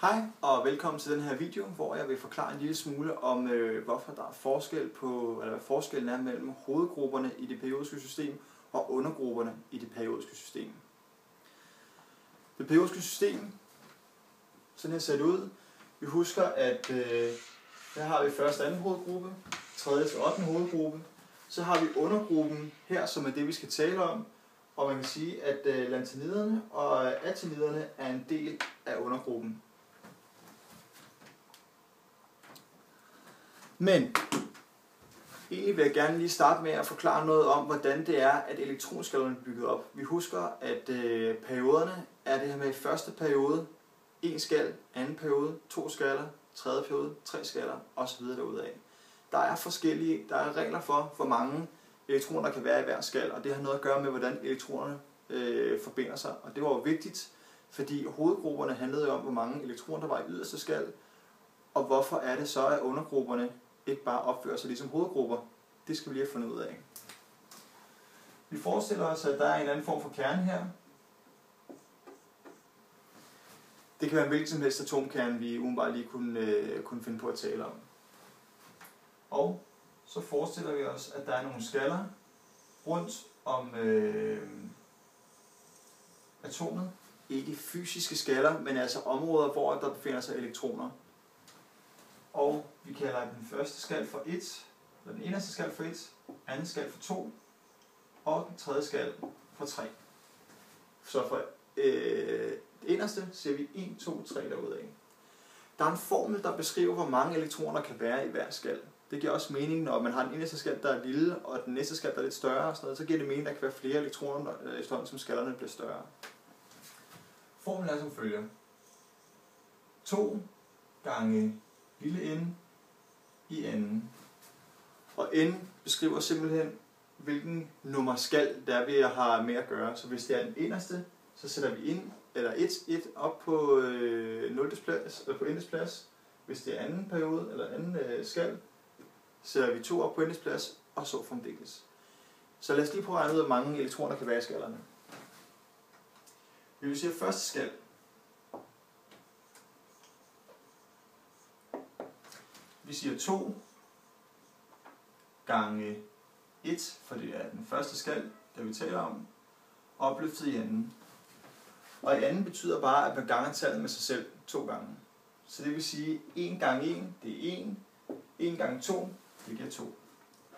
Hej og velkommen til den her video, hvor jeg vil forklare en lille smule om, øh, hvorfor der er forskel på, eller hvad forskellen er mellem hovedgrupperne i det periodiske system og undergrupperne i det periodiske system. Det periodiske system, sådan her ser det ud. Vi husker, at øh, her har vi første og anden hovedgruppe, tredje til ottende hovedgruppe. Så har vi undergruppen her, som er det, vi skal tale om. Og man kan sige, at øh, lantaniderne og atiniderne er en del af undergruppen. Men egentlig vil jeg gerne lige starte med at forklare noget om, hvordan det er, at elektronskallerne er bygget op. Vi husker, at øh, perioderne er det her med første periode, en skal, anden periode, to skaller, tredje periode, tre skaller osv. derudad. Der er forskellige, der er regler for, hvor mange elektroner der kan være i hver skal, og det har noget at gøre med, hvordan elektronerne øh, forbinder sig. Og det var jo vigtigt, fordi hovedgrupperne handlede om, hvor mange elektroner der var i yderste skal, og hvorfor er det så, at undergrupperne ikke bare opfører sig ligesom hovedgrupper. Det skal vi lige have fundet ud af. Vi forestiller os, at der er en anden form for kerne her. Det kan være en hvilken som helst atomkerne, vi umiddelbart lige kunne, øh, kunne finde på at tale om. Og så forestiller vi os, at der er nogle skaller rundt om øh, atomet. Ikke fysiske skaller, men altså områder, hvor der befinder sig elektroner og vi kalder den første skal for 1, eller den eneste skal for 1, anden skal for 2, og den tredje skal for 3. Så for øh, det inderste ser vi 1, 2, 3 derudad. Der er en formel, der beskriver, hvor mange elektroner kan være i hver skal. Det giver også mening, når man har den eneste skal, der er lille, og den næste skal, der er lidt større, og sådan noget, så giver det mening, at der kan være flere elektroner, øh, efterhånden som skallerne bliver større. Formlen er som følger. 2 gange lille n i anden. Og n beskriver simpelthen, hvilken nummer skal der vi har med at gøre. Så hvis det er den inderste, så sætter vi ind, eller 1, 1 op på øh, 0. plads, eller på endes plads. Hvis det er anden periode, eller anden øh, skal, sætter vi 2 op på endes plads, og så fremdeles. Så lad os lige prøve at regne ud, hvor mange elektroner der kan være i skallerne. Vi vil sige, at første skal, Vi siger 2 gange 1, for det er den første skal, der vi taler om, opløftet i anden. Og i anden betyder bare, at man ganger tallet med sig selv to gange. Så det vil sige, 1 gange 1, det er 1. 1 gange 2, det giver 2.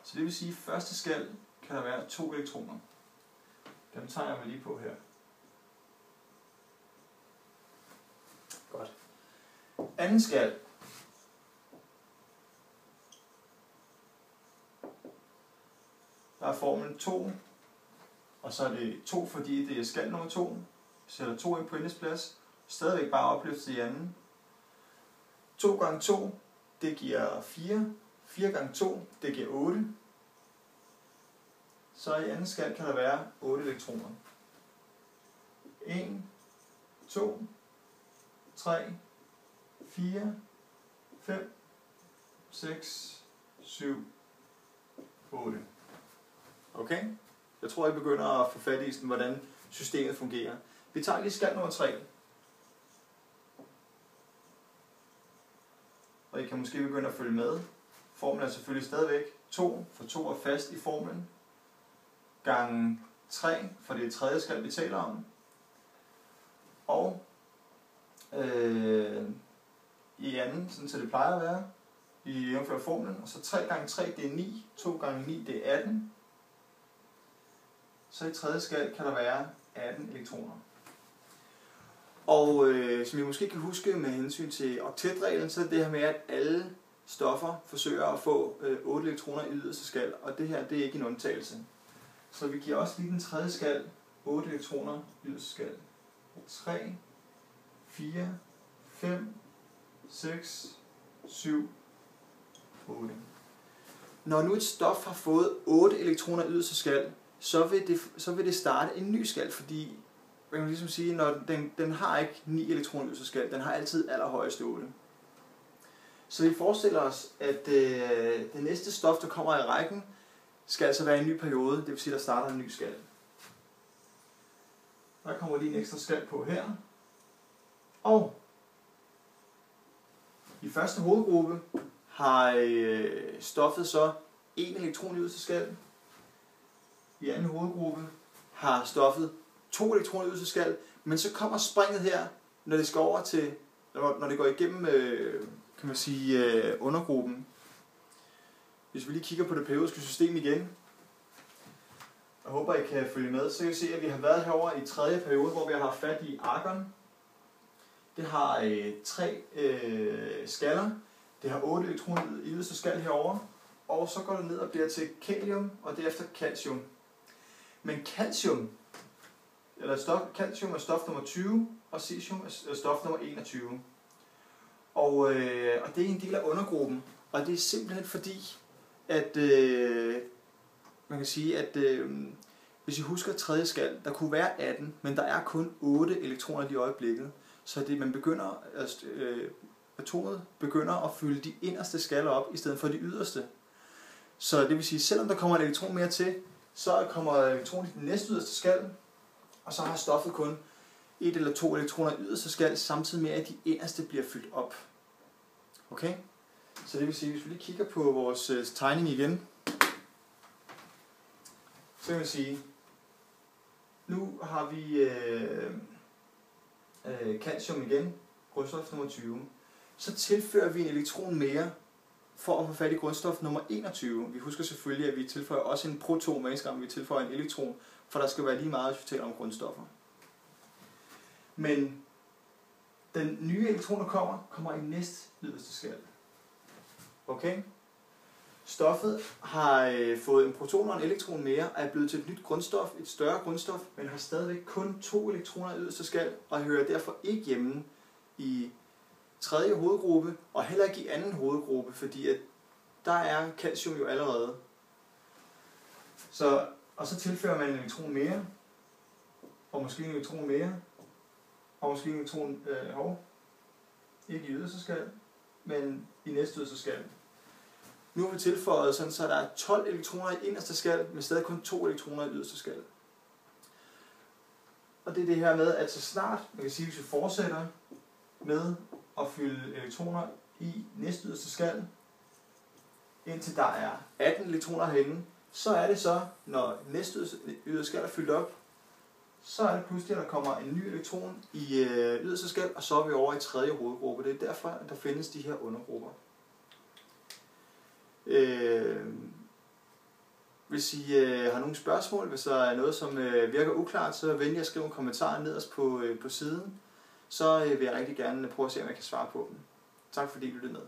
Så det vil sige, at første skal kan der være to elektroner. Dem tager jeg mig lige på her. Godt. Anden skal, er formlen 2, og så er det 2, fordi det er skal nummer 2. Sætter 2 ind på endes plads. Stadigvæk bare opløftet i anden. 2 gange 2, det giver 4. 4 gange 2, det giver 8. Så i anden skal kan der være 8 elektroner. 1, 2, 3, 4, 5, 6, 7, 8. Okay? Jeg tror, I begynder at få fat i, sådan, hvordan systemet fungerer. Vi tager lige skal nummer 3. Og I kan måske begynde at følge med. Formlen er selvfølgelig stadigvæk 2, for 2 er fast i formlen. Gange 3, for det er tredje skal, vi taler om. Og øh, i anden, sådan så det plejer at være, i jævnfører formlen. Og så 3 gange 3, det er 9. 2 gange 9, det er 18 så i tredje skal kan der være 18 elektroner. Og øh, som I måske kan huske med hensyn til oktetreglen, så er det her med, at alle stoffer forsøger at få øh, 8 elektroner i yderste skal, og det her det er ikke en undtagelse. Så vi giver også lige den tredje skal 8 elektroner i yderste skal. 3, 4, 5, 6, 7, 8. Når nu et stof har fået 8 elektroner i yderste skal, så vil det, så vil det starte en ny skal, fordi man kan ligesom sige, når den, den har ikke ni elektronløse skal, den har altid allerhøjeste 8. Så vi forestiller os, at øh, det næste stof, der kommer i rækken, skal altså være en ny periode, det vil sige, der starter en ny skal. Der kommer lige en ekstra skal på her. Og I første hovedgruppe har øh, stoffet så en elektron i yderste skal. I anden hovedgruppe har stoffet to elektroner i yderste skal, men så kommer springet her, når det skal over til, når det går igennem, øh, kan man sige, øh, undergruppen. Hvis vi lige kigger på det periodiske system igen, jeg håber, I kan følge med, så kan I se, at vi har været herover i tredje periode, hvor vi har haft fat i argon. Det har øh, tre øh, skaller. Det har otte elektroner i yderste skal herover, og så går det ned og bliver til kalium, og derefter calcium. Men calcium, eller stof, calcium er stof nummer 20, og cesium er stof nummer 21. Og, øh, og det er en del af undergruppen, og det er simpelthen fordi, at øh, man kan sige, at øh, hvis I husker tredje skal, der kunne være 18, men der er kun 8 elektroner i øjeblikket. Så det, man begynder, altså, øh, atomet begynder at fylde de inderste skaller op, i stedet for de yderste. Så det vil sige, selvom der kommer en elektron mere til, så kommer elektronen i den næste yderste skal, og så har stoffet kun et eller to elektroner i yderste skal, samtidig med at de inderste bliver fyldt op. Okay? Så det vil sige, hvis vi lige kigger på vores øh, tegning igen, så kan vi sige, nu har vi øh, øh, calcium igen, grundstof nummer 20. Så tilfører vi en elektron mere for at få fat i grundstof nummer 21. Vi husker selvfølgelig, at vi tilføjer også en proton hver gang vi tilføjer en elektron, for der skal være lige meget, hvis vi taler om grundstoffer. Men den nye elektron, der kommer, kommer i næst yderste skal. Okay? Stoffet har øh, fået en proton og en elektron mere, og er blevet til et nyt grundstof, et større grundstof, men har stadigvæk kun to elektroner i yderste skal, og hører derfor ikke hjemme i tredje hovedgruppe, og heller ikke i anden hovedgruppe, fordi at der er calcium jo allerede. Så, og så tilfører man en elektron mere, og måske en elektron mere, og måske en elektron, øh, hov, ikke i yderste skal, men i næste yderste skal. Nu har vi tilføjet sådan, så der er 12 elektroner i inderste skal, men stadig kun to elektroner i yderste skal. Og det er det her med, at så snart, man kan sige, hvis vi fortsætter med at fylde elektroner i næste yderste skal, indtil der er 18 elektroner herinde, så er det så, når næste yderste skal er fyldt op, så er det pludselig, at der kommer en ny elektron i øh, yderste skal, og så er vi over i tredje hovedgruppe. Det er derfor, at der findes de her undergrupper. Øh, hvis I øh, har nogle spørgsmål, hvis der er noget, som øh, virker uklart, så venlig at skrive en kommentar nederst på, øh, på siden. Så øh, vil jeg rigtig gerne prøve at se, om jeg kan svare på dem. Tak fordi du lyttede med.